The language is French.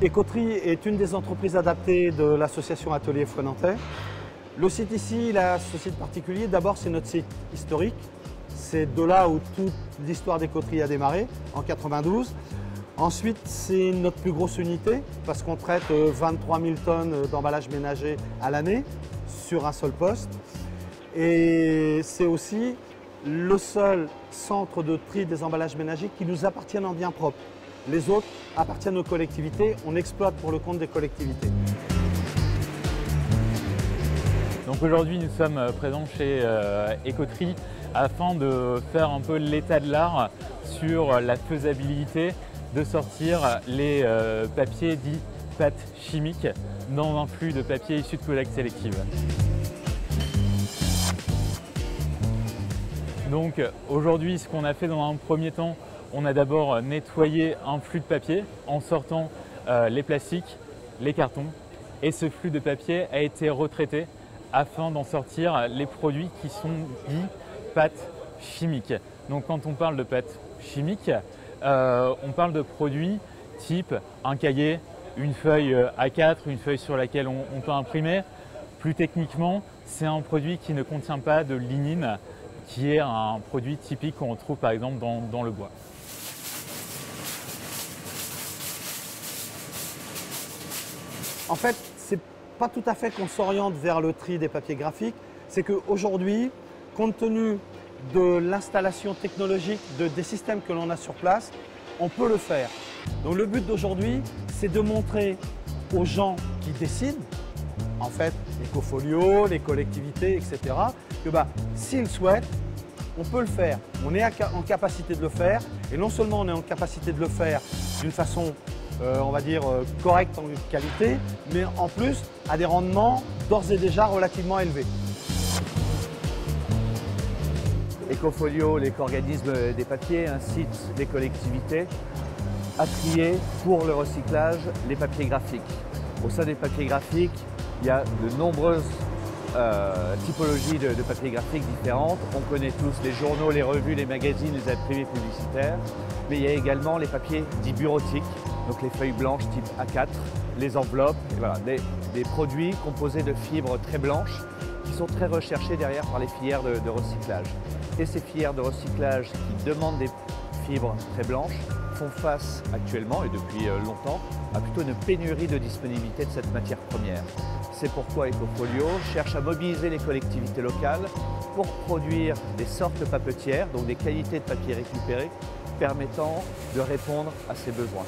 Écoterie est une des entreprises adaptées de l'association Atelier Fouenantais. Le site ici, il a ce site particulier. D'abord, c'est notre site historique. C'est de là où toute l'histoire des coteries a démarré, en 92. Ensuite, c'est notre plus grosse unité parce qu'on traite 23 euh, 000 tonnes d'emballage ménager à l'année sur un seul poste. Et c'est aussi le seul centre de tri des emballages ménagers qui nous appartiennent en bien propre. Les autres appartiennent aux collectivités, on exploite pour le compte des collectivités. Donc aujourd'hui nous sommes présents chez euh, Écoterie afin de faire un peu l'état de l'art sur la faisabilité de sortir les euh, papiers dits pâtes chimiques dans un flux de papier issu de collecte sélective. Donc aujourd'hui, ce qu'on a fait dans un premier temps, on a d'abord nettoyé un flux de papier en sortant euh, les plastiques, les cartons et ce flux de papier a été retraité afin d'en sortir les produits qui sont dits pâtes chimiques. Donc quand on parle de pâtes chimiques, euh, on parle de produits type un cahier, une feuille euh, A4, une feuille sur laquelle on peut imprimer. Plus techniquement, c'est un produit qui ne contient pas de lignine, qui est un produit typique qu'on retrouve par exemple dans, le bois. En fait, c'est pas tout à fait qu'on s'oriente vers le tri des papiers graphiques, c'est qu'aujourd'hui, compte tenu de l'installation technologique de, des systèmes que l'on a sur place, on peut le faire. Donc le but d'aujourd'hui, c'est de montrer aux gens qui décident, en fait, les cofolios, les collectivités, etc., que bah, s'ils souhaitent, on peut le faire. On est en capacité de le faire. Et non seulement on est en capacité de le faire d'une façon, euh, on va dire, euh, correcte en qualité, mais en plus à des rendements d'ores et déjà relativement élevés. Ecofolio, l'éco-organisme des papiers, incite les collectivités à trier pour le recyclage les papiers graphiques. Au sein des papiers graphiques, il y a de nombreuses euh, typologies de, papiers graphiques différentes. On connaît tous les journaux, les revues, les magazines, les imprimés publicitaires. Mais il y a également les papiers dits bureautiques, donc les feuilles blanches type A4, les enveloppes, des, produits composés de fibres très blanches qui sont très recherchés derrière par les filières de, de recyclage. Et ces filières de recyclage qui demandent des fibres très blanches font face actuellement et depuis euh, longtemps à plutôt une pénurie de disponibilité de cette matière première. C'est pourquoi Ecofolio cherche à mobiliser les collectivités locales pour produire des sortes papetières, donc des qualités de papier récupéré, permettant de répondre à ces besoins.